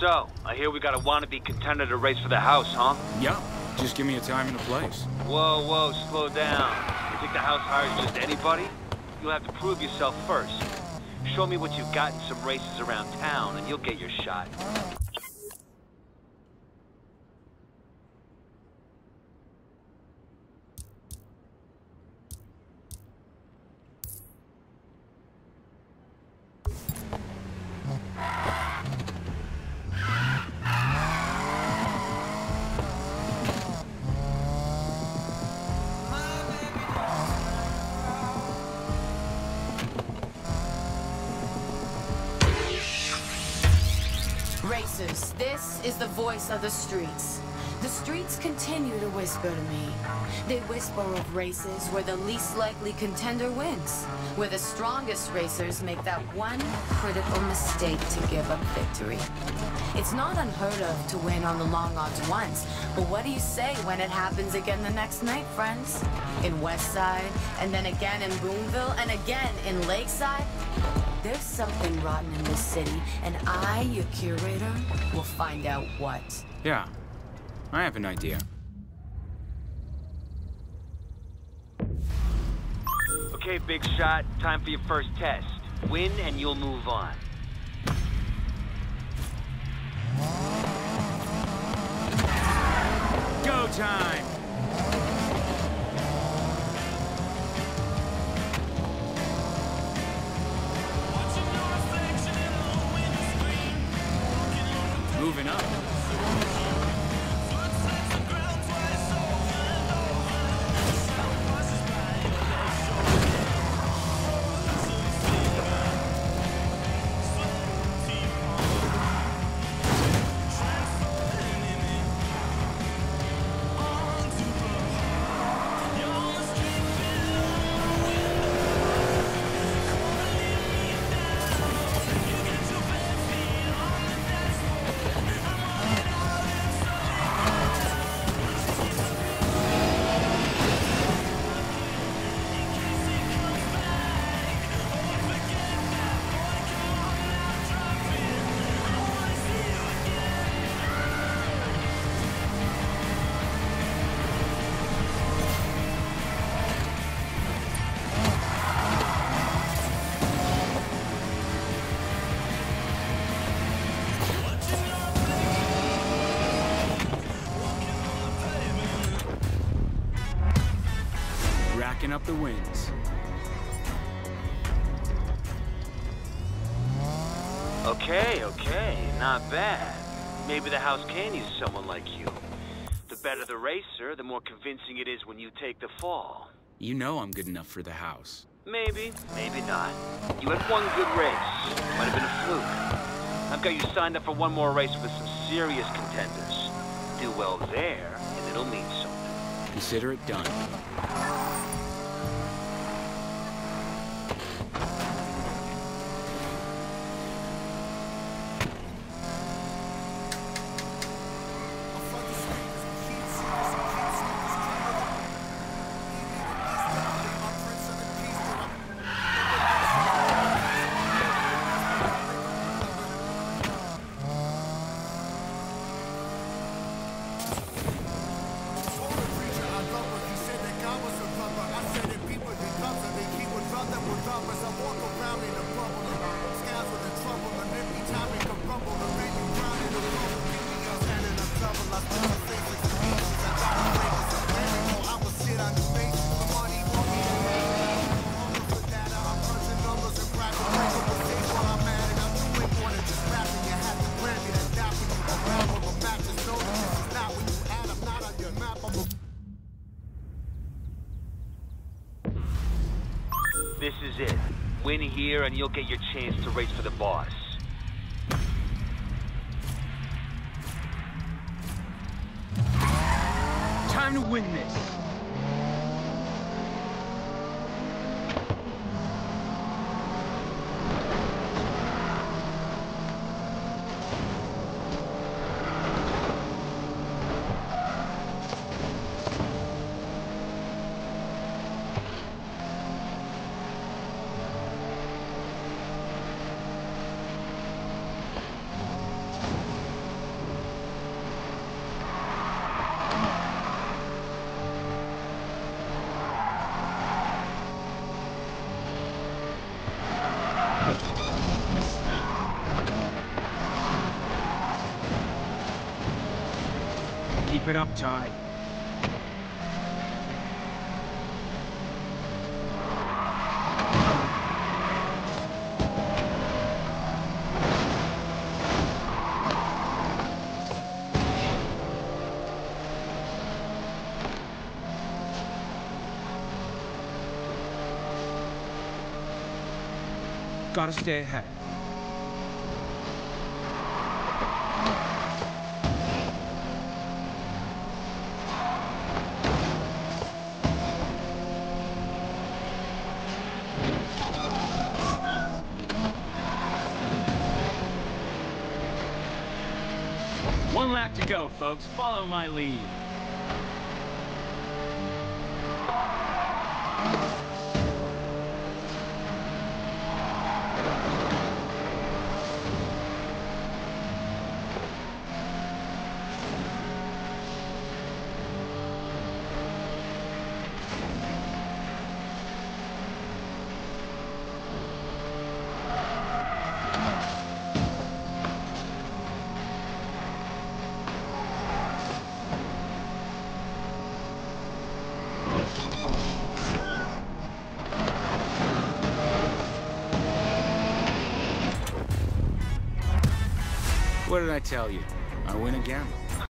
So, I hear we got a wannabe contender to race for the house, huh? Yeah, just give me a time and a place. Whoa, whoa, slow down. You think the house hires just anybody? You'll have to prove yourself first. Show me what you've got in some races around town, and you'll get your shot. Racers, this is the voice of the streets. The streets continue to whisper to me. They whisper of races where the least likely contender wins, where the strongest racers make that one critical mistake to give up victory. It's not unheard of to win on the long odds once, but what do you say when it happens again the next night, friends? In Westside, and then again in Boonville, and again in Lakeside? There's something rotten in this city, and I, your curator, will find out what. Yeah, I have an idea. Okay, big shot, time for your first test. Win and you'll move on. Go time! Moving up. Racking up the wins. Okay, okay, not bad. Maybe the house can use someone like you. The better the racer, the more convincing it is when you take the fall. You know I'm good enough for the house. Maybe, maybe not. You had one good race. Might have been a fluke. I've got you signed up for one more race with some serious contenders. Do well there, and it'll mean something. Consider it done. Win here and you'll get your chance to race for the boss. Time to win this. It up, Ty. Gotta stay ahead. One lap to go, folks. Follow my lead. What did I tell you? I win again.